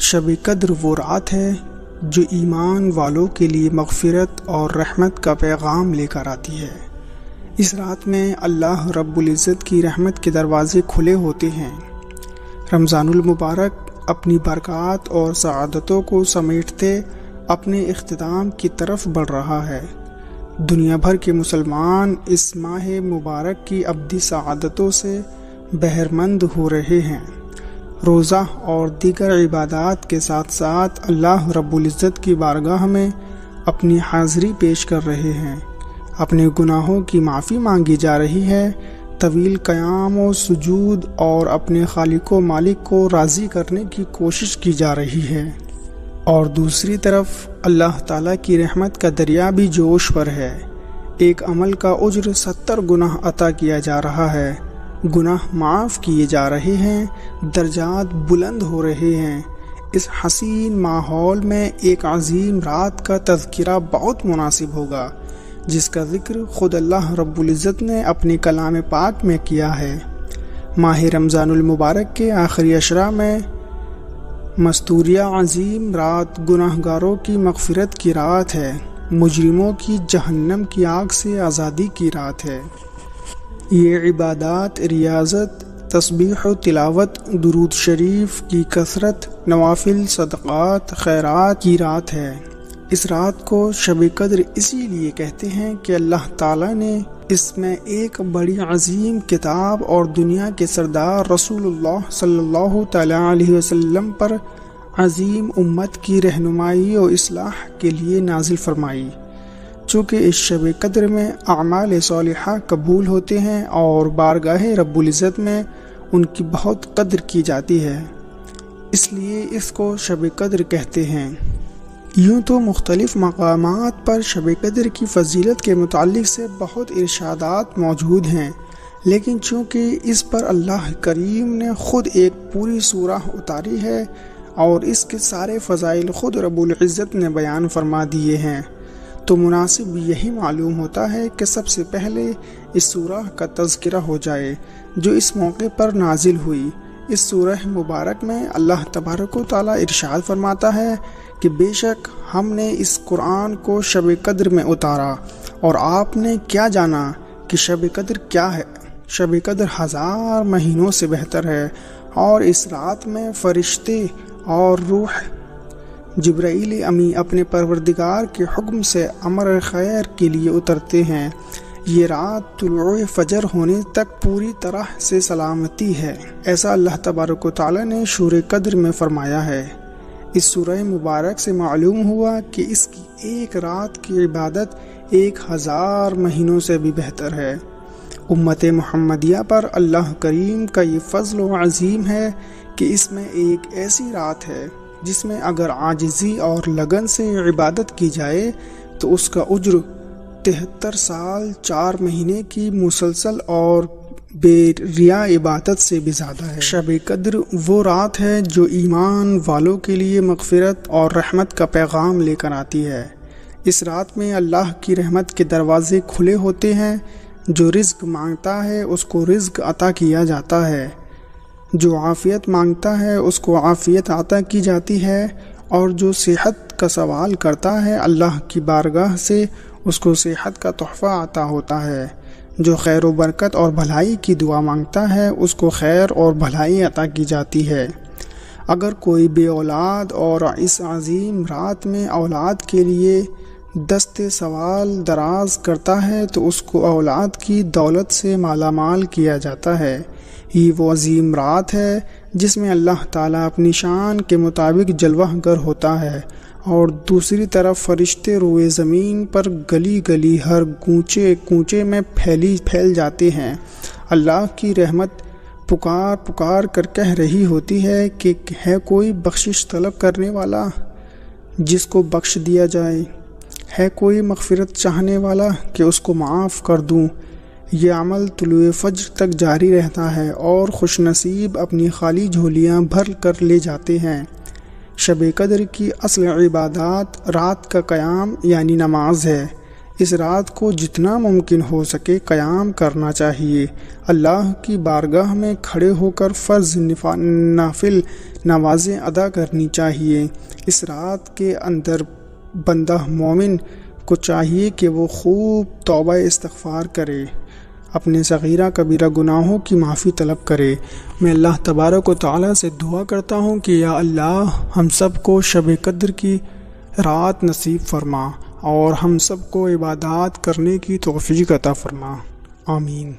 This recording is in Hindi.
शब कद्र वो रात है, जो ईमान वालों के लिए मगफ़रत और रहमत का पैगाम लेकर आती है। इस रात में अल्लाह रब्बुल इज़्ज़त की रहमत के दरवाज़े खुले होते हैं। रमज़ानुल मुबारक अपनी बरक़ात और सआदतों को समेटते अपने अख्ताम की तरफ़ बढ़ रहा है। दुनिया भर के मुसलमान इस माह मुबारक की अबदी सआदतों से बहरमंद हो रहे हैं। रोज़ा और दीगर इबादत के साथ साथ अल्लाह रब्बुल की बारगाह में अपनी हाज़री पेश कर रहे हैं। अपने गुनाहों की माफ़ी मांगी जा रही है। तवील क़याम व सजूद और अपने खालिक व मालिक को राज़ी करने की कोशिश की जा रही है। और दूसरी तरफ़ अल्लाह ताला की रहमत का दरिया भी जोश पर है। एक अमल का उज्र सत्तर गुनाह अता किया जा रहा है। गुनाह माफ़ किए जा रहे हैं, दर्जात बुलंद हो रहे हैं। इस हसीन माहौल में एक अजीम रात का तस्करा बहुत मुनासिब होगा, जिसका ज़िक्र खुद अल्लाह रब्बुल्ज़त ने अपने कलाम पाक में किया है। माह रमज़ानुल मुबारक के आखिरी अशरा में मस्तूरिया अजीम रात गुनाहगारों की मगफरत की रात है, मुजरिमों की जहन्नम की आग से आज़ादी की रात है। ये इबादत, रियाजत, तस्बीह, तिलावत, दरूद शरीफ की कसरत, नवाफिल, सदक़ात, खैरात की रात है। इस रात को शब कद्र इसीलिए कहते हैं कि अल्लाह ताला ने इसमें एक बड़ी अजीम किताब और दुनिया के सरदार रसूलुल्लाह सल्लल्लाहु अलैहि वसल्लम पर अजीम उम्मत की रहनुमाई और इसलाह के लिए नाजिल फरमाई। चूँकि इस शब कद्र में अमाल सालिहा कबूल होते हैं और बारगाह रब्बुल्ज़त में उनकी बहुत कद्र की जाती है, इसलिए इसको शब कद्र कहते हैं। यूँ तो मुख्तलिफ़ मकाम पर शब कदर की फजीलत के मुतालिक से बहुत इर्शादात मौजूद हैं, लेकिन चूँकि इस पर अल्लाह करीम ने ख़ुद एक पूरी सूरह उतारी है और इसके सारे फ़जाइल ख़ुद रबुल्ज़त ने बयान फरमा दिए हैं। तो मुनासिब यही मालूम होता है कि सबसे पहले इस सूरह का तस्करा हो जाए, जो इस मौके पर नाजिल हुई। इस सूरह मुबारक में अल्लाह तबारक ताली इरशाद फरमाता है कि बेशक हमने इस कुरान को शब कद्र में उतारा, और आपने क्या जाना कि शब कद्र क्या है? शब कद्र हज़ार महीनों से बेहतर है, और इस रात में फरिश्ते और रूह जब्राइल अमी अपने परवरदिगार के हुक्म से अमर खैर के लिए उतरते हैं। ये रात तुलु फजर होने तक पूरी तरह से सलामती है। ऐसा अल्लाह तबारक ताली ने शूर कद्र में फरमाया है। इस सूरह मुबारक से मालूम हुआ कि इसकी एक रात की इबादत एक हज़ार महीनों से भी बेहतर है। उम्मत मोहम्मदिया पर अल्लाह करीम का ये फ़ज़ल अज़ीम है कि इसमें एक ऐसी रात है जिसमें अगर आजिज़ी और लगन से इबादत की जाए तो उसका उज्र तिहत्तर साल, चार महीने की मुसलसल और बेरिया इबादत से भी ज़्यादा है। शब कद्र वो रात है जो ईमान वालों के लिए मगफ़रत और रहमत का पैगाम लेकर आती है। इस रात में अल्लाह की रहमत के दरवाज़े खुले होते हैं। जो रिज्क माँगता है, उसको रिज्क अता किया जाता है। जो आफ़ियत माँगता है, उसको आफ़ियत अता की जाती है और जो सेहत का सवाल करता है अल्लाह की बारगाह से, उसको सेहत का तोहफ़ा आता होता है। जो खैर बरकत और भलाई की दुआ माँगता है, उसको खैर और भलाई अता की जाती है। अगर कोई बे औलाद और इस अजीम रात में औलाद के लिए दस्ते सवाल दराज करता है तो उसको औलाद की दौलत से माला माल किया जाता है। ये वो अजीम रात है, जिसमें अल्लाह ताला अपनी शान के मुताबिक जलवागर होता है, और दूसरी तरफ़ फरिश्ते रोए ज़मीन पर गली गली हर कूचे कूचे में फैली, फैल जाते हैं। अल्लाह की रहमत पुकार पुकार कर कह रही होती है कि है कोई बख्शिश तलब करने वाला, जिसको बख्श दिया जाए। है कोई मगफरत चाहने वाला कि उसको माफ़ कर दूँ? ये अमल तुलु फज्र तक जारी रहता है और खुश नसीब अपनी खाली झोलियाँ भर कर ले जाते हैं। शब कदर की असल इबादत रात का क़याम यानी नमाज़ है। इस रात को जितना मुमकिन हो सके क़याम करना चाहिए। अल्लाह की बारगाह में खड़े होकर फ़र्ज़ नाफिल नवाज़ें अदा करनी चाहिए। इस रात के अंदर बंदा मोमिन को चाहिए कि वो खूब तोबा इस्तफ़ार करे, अपने सग़ीरा कबीरा गुनाहों की माफ़ी तलब करे। मैं अल्लाह तबारक व ताली से दुआ करता हूँ कि या अल्लाह, हम सबको शब कद्र की रात नसीब फरमा और हम सबको इबादत करने की तोफ़ी अता फरमा। आमीन।